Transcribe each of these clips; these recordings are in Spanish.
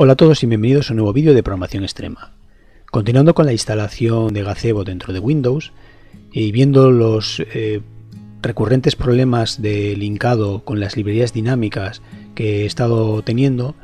Hola a todos y bienvenidos a un nuevo vídeo de programación extrema. Continuando con la instalación de Gazebo dentro de Windows y viendo los eh, recurrentes problemas de linkado con las librerías dinámicas que he estado teniendo,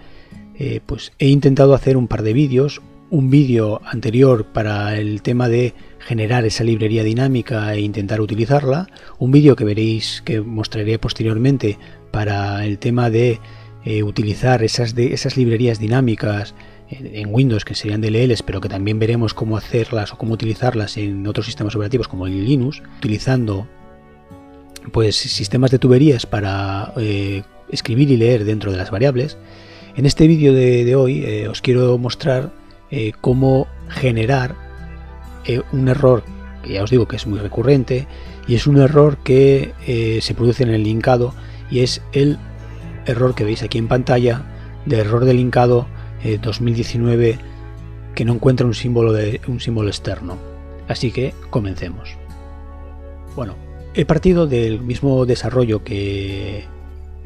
eh, pues he intentado hacer un par de vídeos. Un vídeo anterior para el tema de generar esa librería dinámica e intentar utilizarla. Un vídeo que veréis que mostraré posteriormente para el tema de eh, utilizar esas, de, esas librerías dinámicas en, Windows que serían DLLs, pero que también veremos cómo hacerlas o cómo utilizarlas en otros sistemas operativos como el Linux, utilizando pues sistemas de tuberías para eh, escribir y leer dentro de las variables. En este vídeo de, hoy eh, os quiero mostrar cómo generar un error que ya os digo que es muy recurrente y es un error que se produce en el linkado y es el error que veis aquí en pantalla de error de linkado 2019 eh, que no encuentra un símbolo, de, un símbolo externo. Así que comencemos. Bueno, he partido del mismo desarrollo que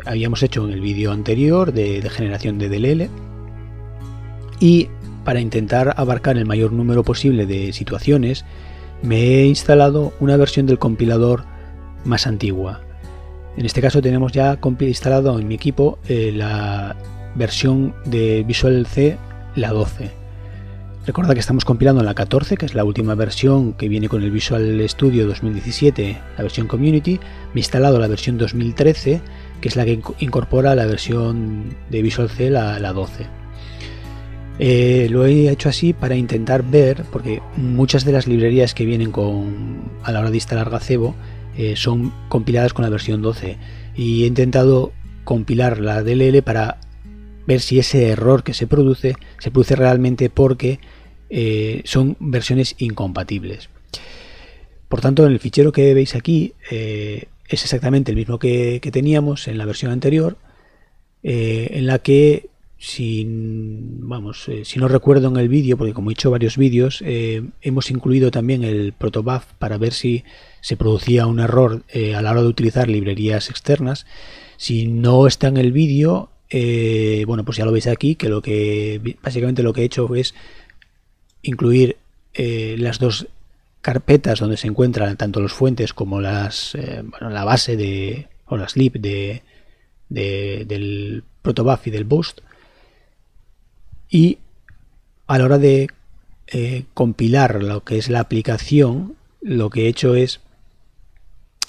habíamos hecho en el vídeo anterior de, de generación de DLL y para intentar abarcar el mayor número posible de situaciones me he instalado una versión del compilador más antigua, en este caso tenemos ya instalado en mi equipo eh, la versión de Visual C, la 12. Recuerda que estamos compilando la 14, que es la última versión que viene con el Visual Studio 2017, la versión Community. Me he instalado la versión 2013, que es la que incorpora la versión de Visual C, la, 12. Eh, lo he hecho así para intentar ver, porque muchas de las librerías que vienen con, a la hora de instalar Gazebo eh, son compiladas con la versión 12 y he intentado compilar la DLL para ver si ese error que se produce se produce realmente porque eh, son versiones incompatibles. Por tanto, en el fichero que veis aquí eh, es exactamente el mismo que, teníamos en la versión anterior, en la que si, vamos, si no recuerdo en el vídeo, porque como he hecho varios vídeos, hemos incluido también el protobuf para ver si se producía un error eh, a la hora de utilizar librerías externas. Si no está en el vídeo, eh, bueno, pues ya lo veis aquí, que lo que básicamente lo que he hecho es incluir eh, las dos carpetas donde se encuentran tanto los fuentes como las bueno, la base de o las lib de, del protobuf y del boost y a la hora de compilar lo que es la aplicación lo que he hecho es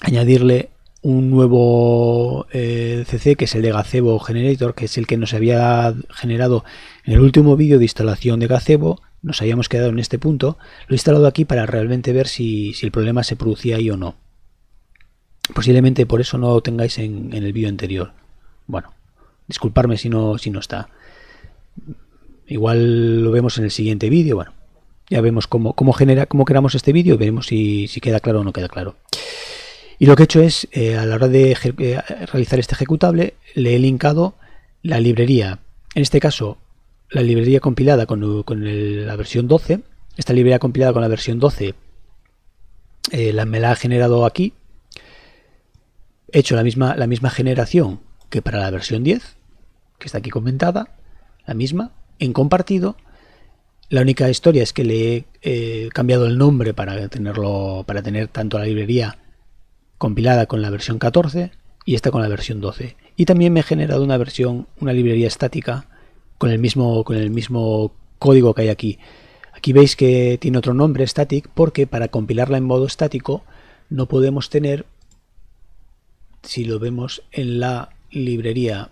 añadirle un nuevo eh, CC que es el de Gazebo Generator, que es el que nos había generado en el último vídeo de instalación de Gazebo. Nos habíamos quedado en este punto. Lo he instalado aquí para realmente ver si, el problema se producía ahí o no. Posiblemente por eso no lo tengáis en, el vídeo anterior. Bueno, disculparme si no, si no está. Igual lo vemos en el siguiente vídeo. Bueno, ya vemos cómo, cómo, genera, cómo creamos este vídeo y veremos si, si queda claro o no queda claro. Y lo que he hecho es, eh, a la hora de eh, realizar este ejecutable, le he linkado la librería, en este caso la librería compilada con, la versión 12. Esta librería compilada con la versión 12 eh, la, me la ha generado aquí. He hecho la misma, la misma generación que para la versión 10, que está aquí comentada, la misma, en compartido. La única historia es que le he cambiado el nombre para tenerlo, para tener tanto la librería compilada con la versión 14 y esta con la versión 12. Y también me he generado una versión, una librería estática con el mismo, con el mismo código que hay aquí. Aquí veis que tiene otro nombre, static, porque para compilarla en modo estático no podemos tener, si lo vemos en la librería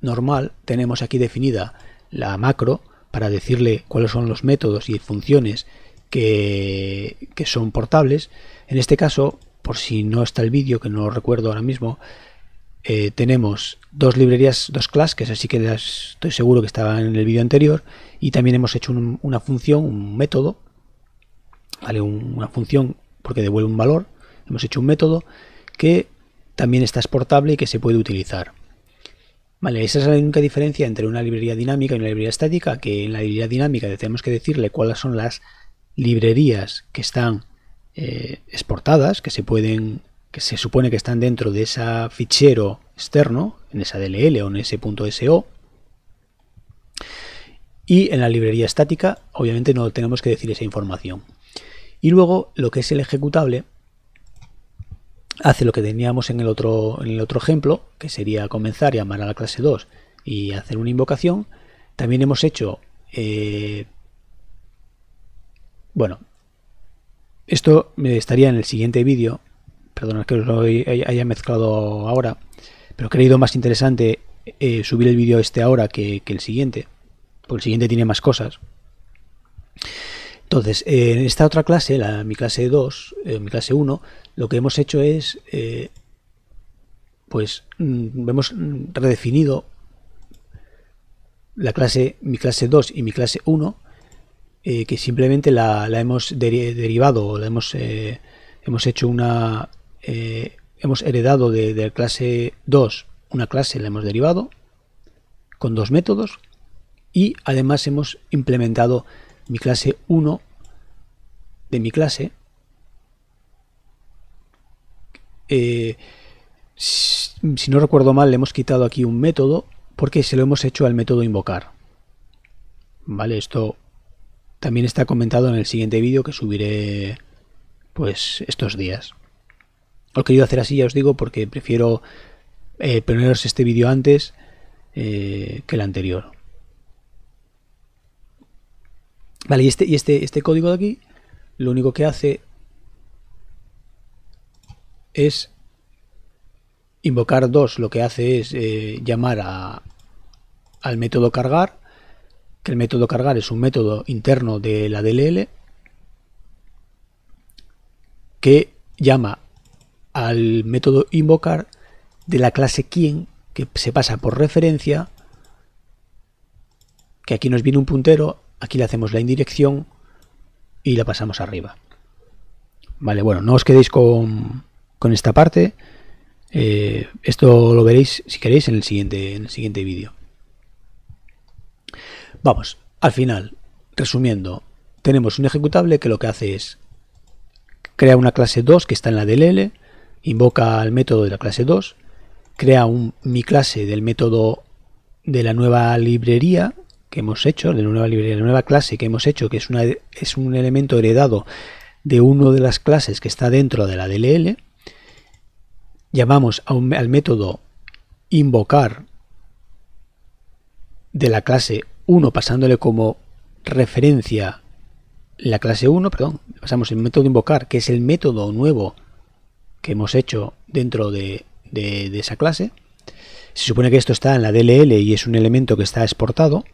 normal, tenemos aquí definida la macro para decirle cuáles son los métodos y funciones que, que son portables. En este caso por si no está el vídeo, que no lo recuerdo ahora mismo, eh, tenemos dos librerías, dos clases, que así que estoy seguro que estaban en el vídeo anterior, y también hemos hecho una función, un método, ¿vale? una función porque devuelve un valor, hemos hecho un método que también está exportable y que se puede utilizar. Vale, esa es la única diferencia entre una librería dinámica y una librería estática, que en la librería dinámica tenemos que decirle cuáles son las librerías que están eh, exportadas que se pueden que se supone que están dentro de ese fichero externo, en esa DLL o en ese .so. y en la librería estática obviamente no tenemos que decir esa información. Y luego lo que es el ejecutable hace lo que teníamos en el otro, en el otro ejemplo, que sería comenzar, llamar a la clase 2 y hacer una invocación. También hemos hecho, eh, bueno, esto estaría en el siguiente vídeo, perdona que lo haya mezclado ahora, pero he creído más interesante eh, subir el vídeo este ahora que, el siguiente, porque el siguiente tiene más cosas. Entonces, en esta otra clase, la, mi clase 2, eh, mi clase 1, lo que hemos hecho es, eh, pues, mm, hemos redefinido la clase, mi clase 2 y mi clase 1, que simplemente la, hemos derivado, la hemos, hemos hecho una, hemos heredado de, de clase 2 una clase, la hemos derivado con dos métodos y además hemos implementado mi clase 1 de mi clase eh, si no recuerdo mal le hemos quitado aquí un método porque se lo hemos hecho al método invocar. Vale esto también está comentado en el siguiente vídeo que subiré pues estos días lo he querido hacer así ya os digo porque prefiero eh, poneros este vídeo antes eh, que el anterior. Vale, y este, y este, este código de aquí lo único que hace es invocar dos, lo que hace es eh, llamar a, al método cargar, que el método cargar es un método interno de la DLL que llama al método invocar de la clase quién que se pasa por referencia, que aquí nos viene un puntero, aquí le hacemos la indirección y la pasamos arriba. Vale, bueno, no os quedéis con, con esta parte. Eh, esto lo veréis, si queréis, en el siguiente, en el siguiente vídeo. Vamos, al final, resumiendo, tenemos un ejecutable que lo que hace es crea una clase 2 que está en la DLL, invoca al método de la clase 2, crea un, mi clase del método de la nueva librería que hemos hecho, de la nueva librería, la nueva clase que hemos hecho, que es, es un elemento heredado de una de las clases que está dentro de la DLL. Llamamos al método invocar de la clase 1 pasándole como referencia la clase 1, perdón, pasamos el método invocar, que es el método nuevo que hemos hecho dentro de de, esa clase. Se supone que esto está en la DLL y es un elemento que está exportado.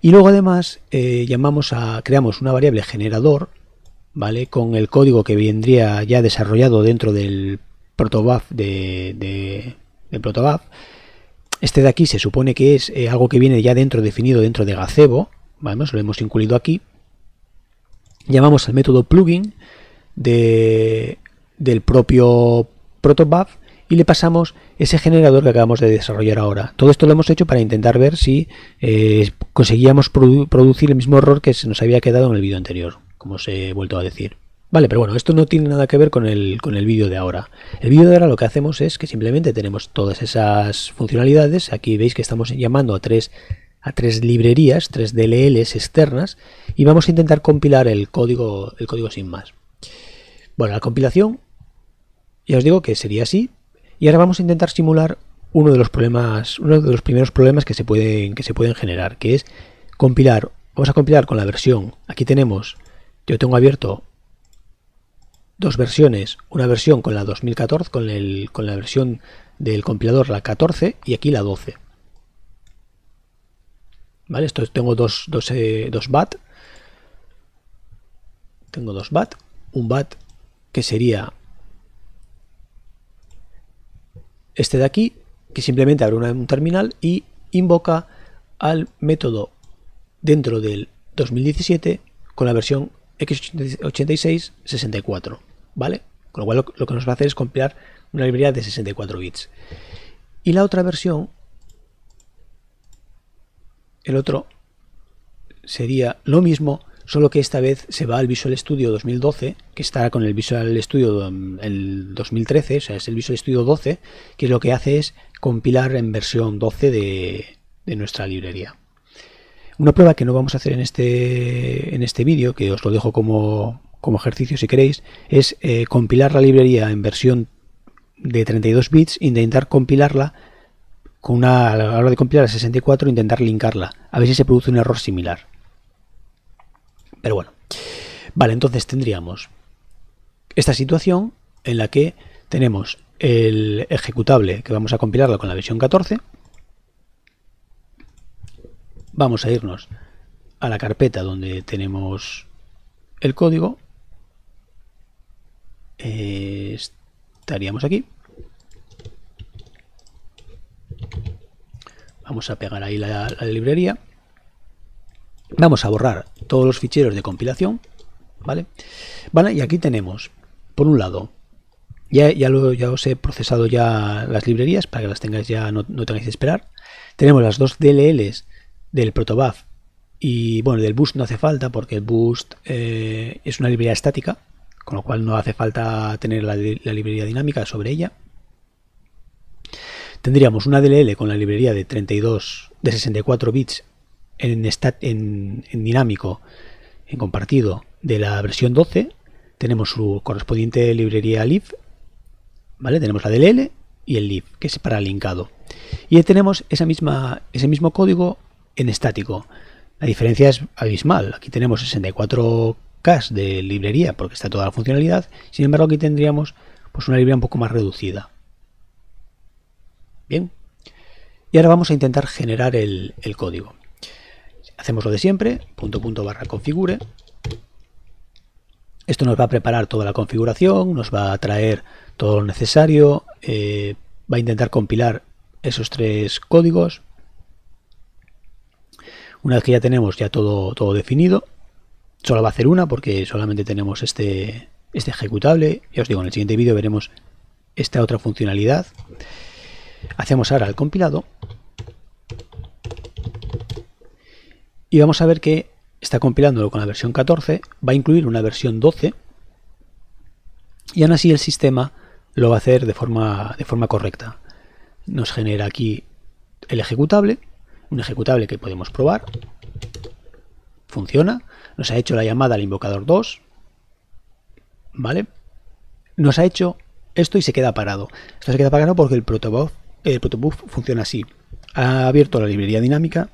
Y luego además eh, llamamos a, creamos una variable generador, ¿vale? Con el código que vendría ya desarrollado dentro del protobuf de, de, protobuf. Este de aquí se supone que es eh, algo que viene ya dentro definido dentro de Gazebo, vamos, lo hemos incluido aquí. Llamamos al método plugin de, del propio protobuf y le pasamos ese generador que acabamos de desarrollar ahora. Todo esto lo hemos hecho para intentar ver si eh, conseguíamos producir el mismo error que se nos había quedado en el vídeo anterior, como os he vuelto a decir. Vale, pero bueno, esto no tiene nada que ver con el, con el vídeo de ahora. El vídeo de ahora lo que hacemos es que simplemente tenemos todas esas funcionalidades. Aquí veis que estamos llamando a tres, a tres librerías, tres DLLs externas, y vamos a intentar compilar el código, el código sin más. Bueno, la compilación, ya os digo que sería así, y ahora vamos a intentar simular uno de los problemas, uno de los primeros problemas que se pueden, que se pueden generar, que es compilar. Vamos a compilar con la versión. Aquí tenemos, yo tengo abierto dos versiones, una versión con la 2014, con, el, con la versión del compilador la 14 y aquí la 12. ¿Vale? Esto tengo dos, dos, eh, dos BAT. Tengo dos BAT. Un BAT que sería este de aquí, que simplemente abre un terminal y invoca al método dentro del 2017 con la versión x86-64, ¿vale? Con lo cual lo, que nos va a hacer es compilar una librería de 64 bits. Y la otra versión, el otro sería lo mismo, solo que esta vez se va al Visual Studio 2012, que estará con el Visual Studio el 2013, o sea, es el Visual Studio 12, que lo que hace es compilar en versión 12 de, nuestra librería. Una prueba que no vamos a hacer en este, en este vídeo, que os lo dejo como, como ejercicio si queréis, es eh, compilar la librería en versión de 32 bits, intentar compilarla con una, a la hora de compilar a 64, intentar linkarla, a ver si se produce un error similar. Pero bueno, vale, entonces tendríamos esta situación en la que tenemos el ejecutable que vamos a compilarlo con la versión 14. Vamos a irnos a la carpeta donde tenemos el código. Eh, estaríamos aquí. Vamos a pegar ahí la, librería. Vamos a borrar todos los ficheros de compilación. ¿Vale? Vale, y aquí tenemos, por un lado, ya, ya, ya os he procesado ya las librerías para que las tengáis ya, no, tengáis que esperar. Tenemos las dos DLLs del protobuf y bueno, del boost no hace falta porque el boost eh, es una librería estática, con lo cual no hace falta tener la, librería dinámica sobre ella tendríamos una DLL con la librería de 32, de 64 bits en, en, dinámico, en compartido de la versión 12. Tenemos su correspondiente librería lib, ¿vale? Tenemos la DLL y el lib, que es para linkado. Y tenemos misma, ese mismo código en estático. La diferencia es abismal. Aquí tenemos 64 K de librería porque está toda la funcionalidad. Sin embargo, aquí tendríamos pues una librería un poco más reducida. Bien. Y ahora vamos a intentar generar el, código. Hacemos lo de siempre, punto punto barra configure. Esto nos va a preparar toda la configuración, nos va a traer todo lo necesario, eh, va a intentar compilar esos tres códigos. Una vez que ya tenemos ya todo, todo definido, solo va a hacer una porque solamente tenemos este, este ejecutable. Ya os digo, en el siguiente vídeo veremos esta otra funcionalidad. Hacemos ahora el compilado y vamos a ver que está compilándolo con la versión 14, va a incluir una versión 12 y aún así el sistema lo va a hacer de forma, de forma correcta. Nos genera aquí el ejecutable, un ejecutable que podemos probar, funciona, nos ha hecho la llamada al invocador 2, ¿vale? Nos ha hecho esto y se queda parado. Esto se queda parado porque el protobuf el protobuf funciona así. Ha abierto la librería dinámica.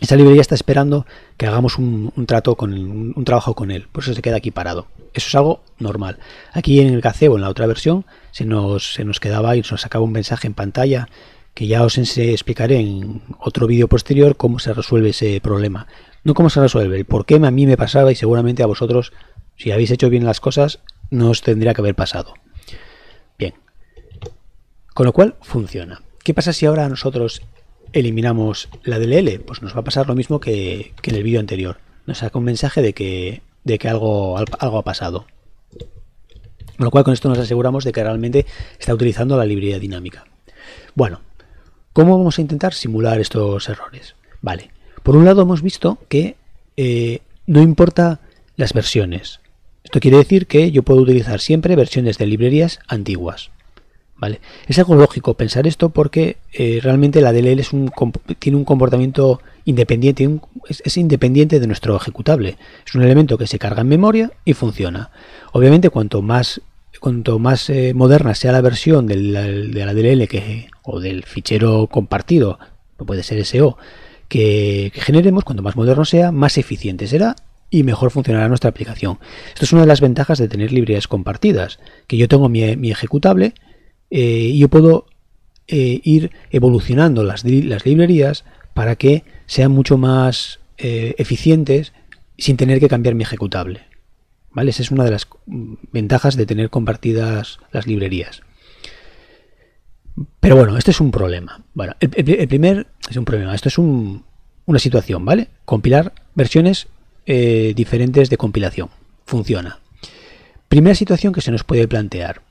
Esa librería está esperando que hagamos un, trato con un, trabajo con él. Por eso se queda aquí parado. Eso es algo normal. Aquí en el gazebo, en la otra versión, se nos, se nos quedaba y nos sacaba un mensaje en pantalla que ya os explicaré en otro vídeo posterior cómo se resuelve ese problema. No cómo se resuelve, el por qué a mí me pasaba y seguramente a vosotros, si habéis hecho bien las cosas, no os tendría que haber pasado. Con lo cual funciona. ¿Qué pasa si ahora nosotros eliminamos la DLL? Pues nos va a pasar lo mismo que, en el vídeo anterior. Nos saca un mensaje de que, de que algo, algo ha pasado. Con lo cual con esto nos aseguramos de que realmente está utilizando la librería dinámica. Bueno, ¿cómo vamos a intentar simular estos errores? Vale, por un lado hemos visto que eh, no importa las versiones. Esto quiere decir que yo puedo utilizar siempre versiones de librerías antiguas. Es algo lógico pensar esto porque eh, realmente la DLL tiene un comportamiento independiente, es, independiente de nuestro ejecutable. Es un elemento que se carga en memoria y funciona. Obviamente cuanto más, cuanto más eh, moderna sea la versión de la, DLL que, o del fichero compartido, puede ser SO, que, generemos, cuanto más moderno sea, más eficiente será y mejor funcionará nuestra aplicación. Esto es una de las ventajas de tener librerías compartidas, que yo tengo mi, mi ejecutable, eh, yo puedo eh, ir evolucionando las, librerías para que sean mucho más eficientes sin tener que cambiar mi ejecutable. ¿Vale? Esa es una de las ventajas de tener compartidas las librerías. Pero bueno, este es un problema. Bueno, el, primer es un problema. Esto es una situación, ¿vale? Compilar versiones diferentes de compilación. Funciona. Primera situación que se nos puede plantear.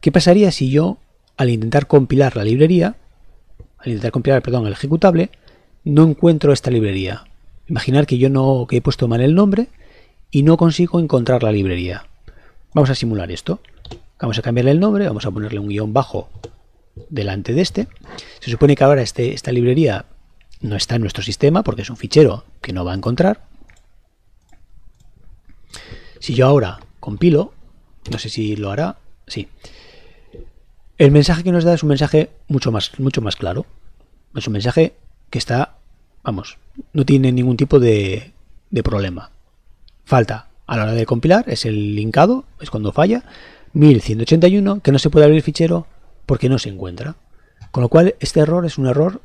¿Qué pasaría si yo, al intentar compilar la librería, al intentar compilar, perdón, el ejecutable, no encuentro esta librería? Imaginar que yo no que he puesto mal el nombre y no consigo encontrar la librería. Vamos a simular esto. Vamos a cambiarle el nombre, vamos a ponerle un guion bajo delante de este. Se supone que ahora este, esta librería no está en nuestro sistema porque es un fichero que no va a encontrar. Si yo ahora compilo, no sé si lo hará, sí. El mensaje que nos da es un mensaje mucho más, mucho más claro. Es un mensaje que está, vamos, no tiene ningún tipo de, de problema. Falta a la hora de compilar, es el linkado, es cuando falla, 1181, que no se puede abrir el fichero porque no se encuentra. Con lo cual, este error es un error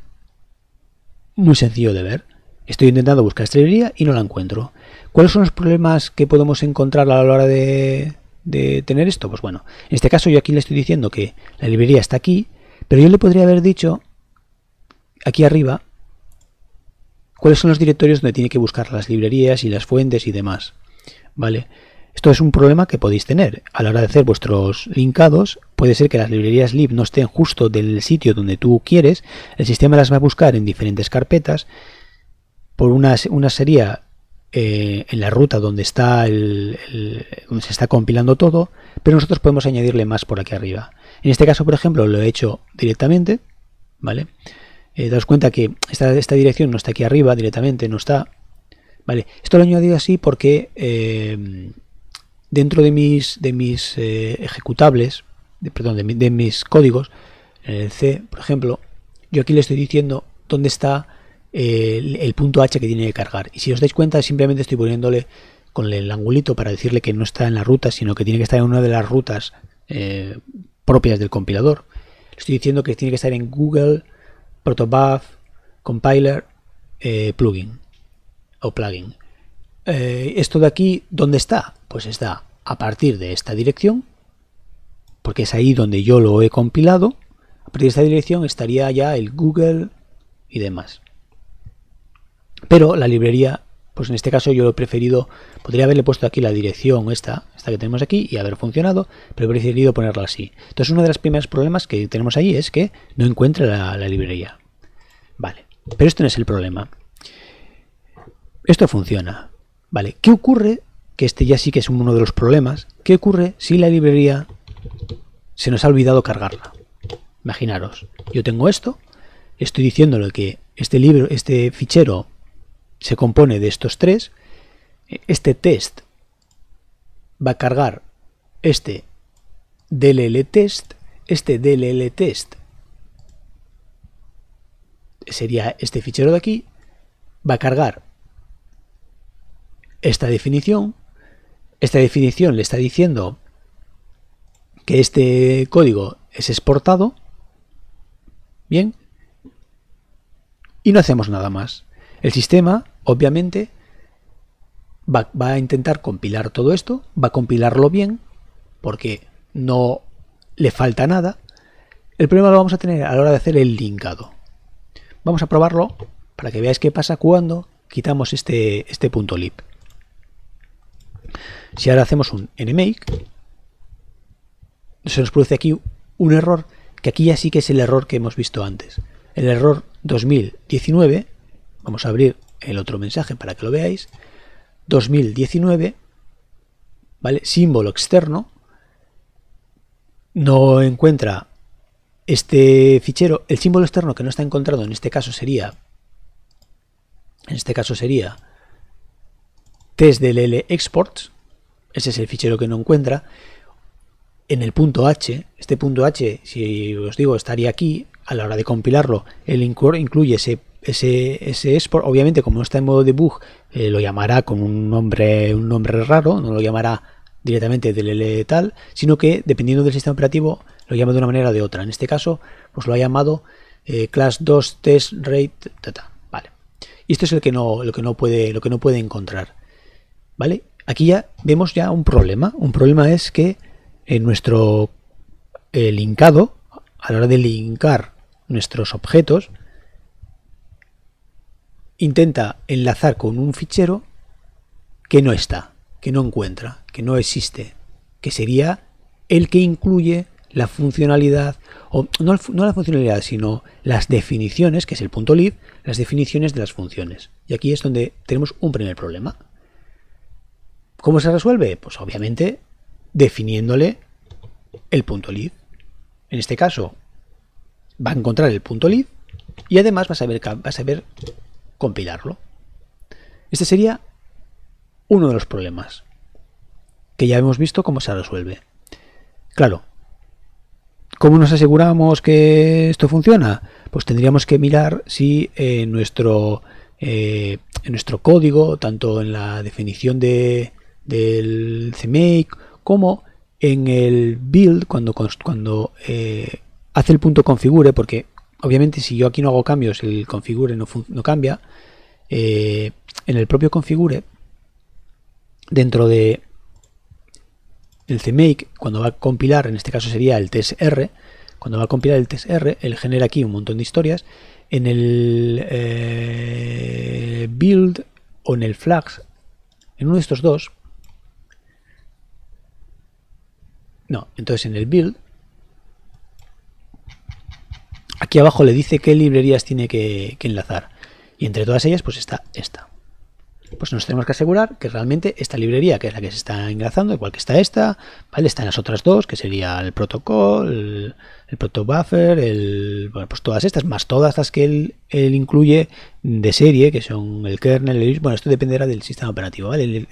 muy sencillo de ver. Estoy intentando buscar esta librería y no la encuentro. ¿Cuáles son los problemas que podemos encontrar a la hora de, de tener esto? Pues bueno, en este caso yo aquí le estoy diciendo que la librería está aquí, pero yo le podría haber dicho aquí arriba cuáles son los directorios donde tiene que buscar las librerías y las fuentes y demás. ¿Vale? Esto es un problema que podéis tener. A la hora de hacer vuestros linkados, puede ser que las librerías lib no estén justo del sitio donde tú quieres. El sistema las va a buscar en diferentes carpetas. Por una, una sería eh, en la ruta donde está el, se está compilando todo, pero nosotros podemos añadirle más por aquí arriba. En este caso, por ejemplo, lo he hecho directamente, ¿vale? Eh, daos cuenta que esta, esta dirección no está aquí arriba directamente, no está. Vale, esto lo añadido así porque eh, dentro de mis, de mis eh, ejecutables, perdón, de, mis códigos, en el C, por ejemplo, yo aquí le estoy diciendo dónde está el, punto H que tiene que cargar. Y si os dais cuenta, simplemente estoy poniéndole con el angulito para decirle que no está en la ruta, sino que tiene que estar en una de las rutas eh, propias del compilador. Estoy diciendo que tiene que estar en Google, Protobuf, Compiler, eh, Plugin o Plugin. esto de aquí, ¿dónde está? Pues está a partir de esta dirección, porque es ahí donde yo lo he compilado. A partir de esta dirección estaría ya el Google y demás. Pero la librería, pues en este caso yo lo he preferido, podría haberle puesto aquí la dirección esta, que tenemos aquí y haber funcionado, pero he preferido ponerla así. Entonces uno de los primeros problemas que tenemos ahí es que no encuentra la, la librería. Vale, pero esto no es el problema. Esto funciona. Vale, ¿qué ocurre que este ya sí que es uno de los problemas. ¿Qué ocurre si la librería se nos ha olvidado cargarla? Imaginaros, yo tengo esto, estoy diciéndole que este libro, este fichero se compone de estos tres, este test va a cargar este DLL test, este DLL test sería este fichero de aquí, va a cargar esta definición, esta definición le está diciendo que este código es exportado. Bien. Y no hacemos nada más. El sistema, obviamente, va, a intentar compilar todo esto, va a compilarlo bien, porque no le falta nada. El problema lo vamos a tener a la hora de hacer el linkado. Vamos a probarlo para que veáis qué pasa cuando quitamos este, este punto lib. Si ahora hacemos un nmake, se nos produce aquí un error, que aquí ya sí que es el error que hemos visto antes. El error 2019, vamos a abrir el otro mensaje para que lo veáis, 2019, ¿vale? Símbolo externo, no encuentra este fichero, el símbolo externo que no está encontrado en este caso sería, en este caso sería testdll exports, ese es el fichero que no encuentra. En el punto H, este punto H, si os digo, estaría aquí, a la hora de compilarlo, el incluye ese, ese, ese export. Obviamente, como no está en modo debug, eh, lo llamará con un nombre, un nombre raro, no lo llamará directamente del tal, sino que dependiendo del sistema operativo lo llama de una manera o de otra. En este caso, pues lo ha llamado eh, class 2 test rate, vale. Y esto es el que no, lo que no puede, lo que no puede encontrar, ¿vale? Aquí ya vemos ya un problema. Un problema es que en nuestro eh, linkado, a la hora de linkar nuestros objetos, intenta enlazar con un fichero que no está, que no encuentra, que no existe, que sería el que incluye la funcionalidad, o no, la funcionalidad, sino las definiciones, que es el punto lib, las definiciones de las funciones. Y aquí es donde tenemos un primer problema. ¿Cómo se resuelve? Pues obviamente definiéndole el punto lib. En este caso va a encontrar el punto lib Y además vas a ver, vas a ver compilarlo. Este sería uno de los problemas que ya hemos visto cómo se resuelve. Claro, ¿cómo nos aseguramos que esto funciona? Pues tendríamos que mirar si en nuestro, eh, nuestro código, tanto en la definición de, del CMake como en el build, cuando, cuando eh, hace el punto configure, porque obviamente si yo aquí no hago cambios, el configure no, cambia, eh, en el propio configure, dentro de el CMake, cuando va a compilar, en este caso sería el testr, cuando va a compilar el testr, él genera aquí un montón de historias. En el eh, build o en el flags, en uno de estos dos, no, entonces en el build, aquí abajo le dice qué librerías tiene que enlazar. Y entre todas ellas, pues está esta pues nos tenemos que asegurar que realmente esta librería, que es la que se está enlazando, igual que está esta, ¿vale? Está en las otras dos, que sería el protocolo, el, el protobuffer, el, bueno, pues todas estas, más todas las que él, incluye de serie, que son el kernel, bueno, esto dependerá del sistema operativo, ¿vale?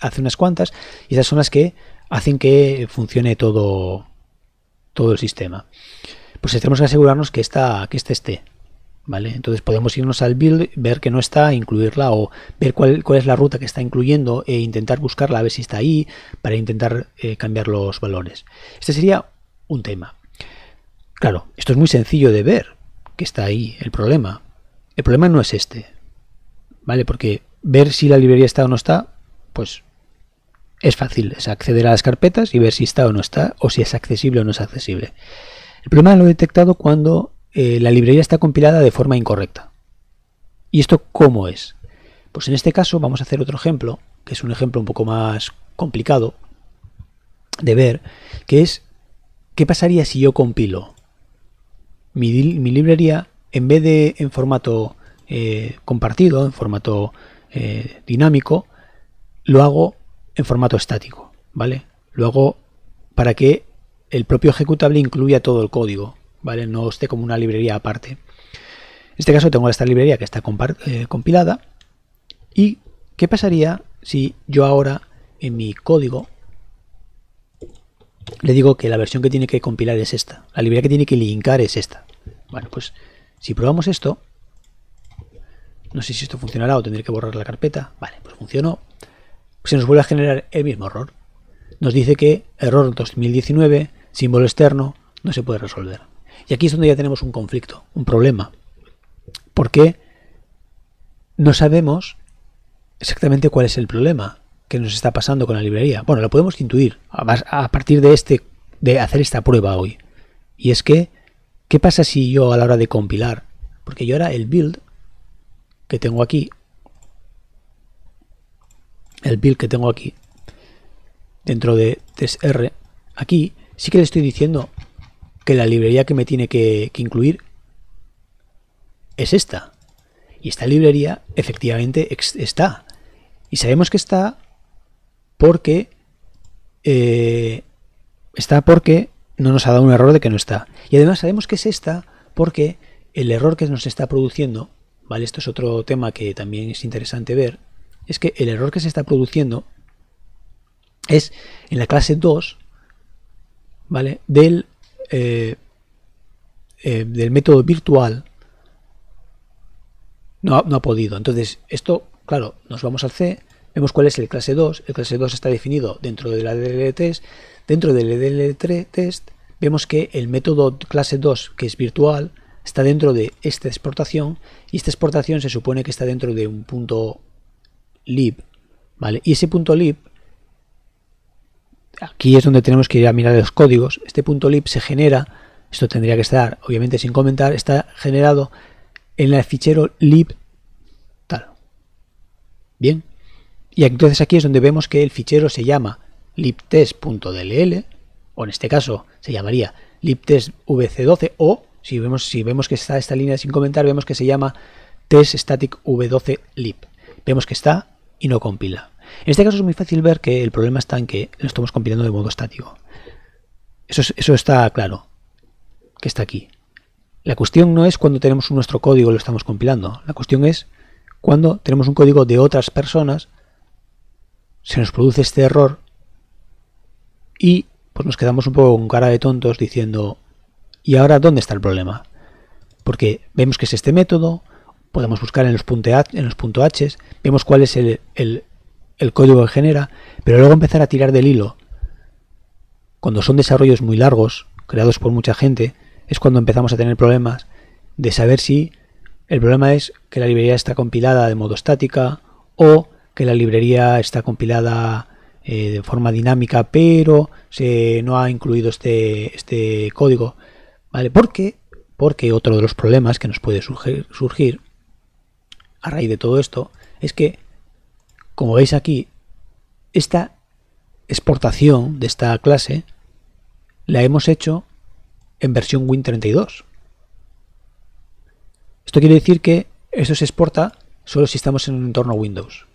Hace unas cuantas y esas son las que hacen que funcione todo, todo el sistema. Pues tenemos que asegurarnos que esta, que este esté, entonces podemos irnos al build, ver que no está, incluirla o ver cuál, cuál es la ruta que está incluyendo e intentar buscarla a ver si está ahí para intentar eh, cambiar los valores. Este sería un tema. Claro, esto es muy sencillo de ver que está ahí el problema. El problema no es este, ¿vale? Porque ver si la librería está o no está, pues es fácil, es acceder a las carpetas y ver si está o no está, o si es accesible o no es accesible. El problema lo he detectado cuando eh, la librería está compilada de forma incorrecta. ¿Y esto cómo es? Pues en este caso vamos a hacer otro ejemplo, que es un ejemplo un poco más complicado de ver, que es qué pasaría si yo compilo mi, librería en vez de en formato eh, compartido, en formato eh, dinámico, lo hago en formato estático, ¿vale? Lo hago para que el propio ejecutable incluya todo el código. ¿vale? No esté como una librería aparte. En este caso tengo esta librería que está eh, compilada. ¿Y qué pasaría si yo ahora en mi código le digo que la versión que tiene que compilar es esta? La librería que tiene que linkar es esta. Bueno, pues si probamos esto, no sé si esto funcionará o tendré que borrar la carpeta. Vale, pues funcionó. Se nos vuelve a generar el mismo error. Nos dice que error 2019, símbolo externo, no se puede resolver. Y aquí es donde ya tenemos un conflicto, un problema. Porque no sabemos exactamente cuál es el problema que nos está pasando con la librería. Bueno, lo podemos intuir a partir de este de hacer esta prueba hoy. Y es que ¿qué pasa si yo a la hora de compilar, porque yo ahora el build que tengo aquí el build que tengo aquí dentro de testr aquí sí que le estoy diciendo que la librería que me tiene que, incluir es esta. Y esta librería efectivamente está. Y sabemos que está porque eh, está porque no nos ha dado un error de que no está. Y además sabemos que es esta porque el error que nos está produciendo, ¿vale? Esto es otro tema que también es interesante ver, es que el error que se está produciendo es en la clase 2, ¿vale? Del eh, eh, del método virtual no, ha podido. Entonces, esto, claro, nos vamos al C, vemos cuál es el clase 2. El clase 2 está definido dentro de la DLL test. Dentro del DLL test vemos que el método clase 2, que es virtual, está dentro de esta exportación y esta exportación se supone que está dentro de un punto lib, ¿vale? Y ese punto lib aquí es donde tenemos que ir a mirar los códigos. Este punto lib se genera, esto tendría que estar obviamente sin comentar, está generado en el fichero lib tal. Bien. Y entonces aquí es donde vemos que el fichero se llama libtest.dll, o en este caso se llamaría libtestvc12, o si vemos, si vemos que está esta línea sin comentar, vemos que se llama teststaticv12lib. Vemos que está y no compila. En este caso es muy fácil ver que el problema está en que lo estamos compilando de modo estático. Eso, eso está claro, que está aquí. La cuestión no es cuando tenemos nuestro código y lo estamos compilando. La cuestión es cuando tenemos un código de otras personas, se nos produce este error y pues nos quedamos un poco con cara de tontos diciendo, ¿y ahora dónde está el problema? Porque vemos que es este método, podemos buscar en los, en los punto .h, vemos cuál es el, el código que genera, pero luego empezar a tirar del hilo. Cuando son desarrollos muy largos, creados por mucha gente, es cuando empezamos a tener problemas de saber si el problema es que la librería está compilada de modo estática o que la librería está compilada eh, de forma dinámica, pero se no ha incluido este, este código. ¿Vale? ¿Por qué? Porque otro de los problemas que nos puede surgir, surgir a raíz de todo esto es que, como veis aquí, esta exportación de esta clase la hemos hecho en versión Win32. Esto quiere decir que esto se exporta solo si estamos en un entorno Windows.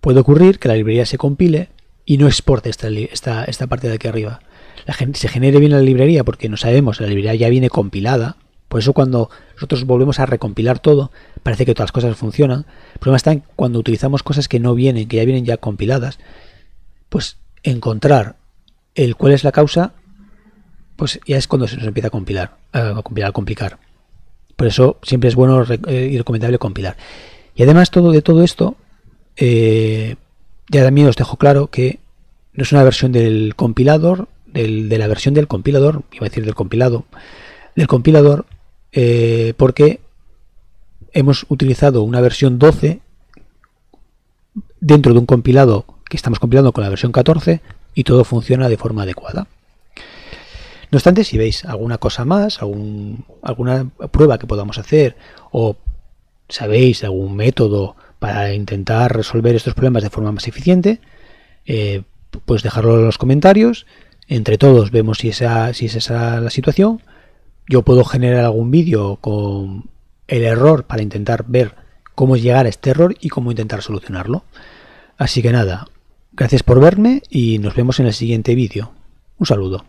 Puede ocurrir que la librería se compile y no exporte esta, parte de aquí arriba. Se genere bien la librería porque no sabemos, la librería ya viene compilada. Por eso cuando nosotros volvemos a recompilar todo, parece que todas las cosas funcionan. El problema está en cuando utilizamos cosas que no vienen, que ya vienen ya compiladas, pues encontrar el cuál es la causa, pues ya es cuando se nos empieza a compilar, a compilar, a complicar. Por eso siempre es bueno eh, y recomendable compilar. Y además todo de todo esto, eh, ya también os dejo claro que no es una versión del compilador, de la versión del compilador, iba a decir del compilado, del compilador, eh, porque hemos utilizado una versión 12 dentro de un compilado que estamos compilando con la versión 14 y todo funciona de forma adecuada. No obstante, si veis alguna cosa más, alguna prueba que podamos hacer o sabéis algún método para intentar resolver estos problemas de forma más eficiente, eh, pues dejarlo en los comentarios. Entre todos vemos si, si es esa la situación. Yo puedo generar algún vídeo con el error para intentar ver cómo llegar a este error y cómo intentar solucionarlo. Así que nada, gracias por verme y nos vemos en el siguiente vídeo. Un saludo.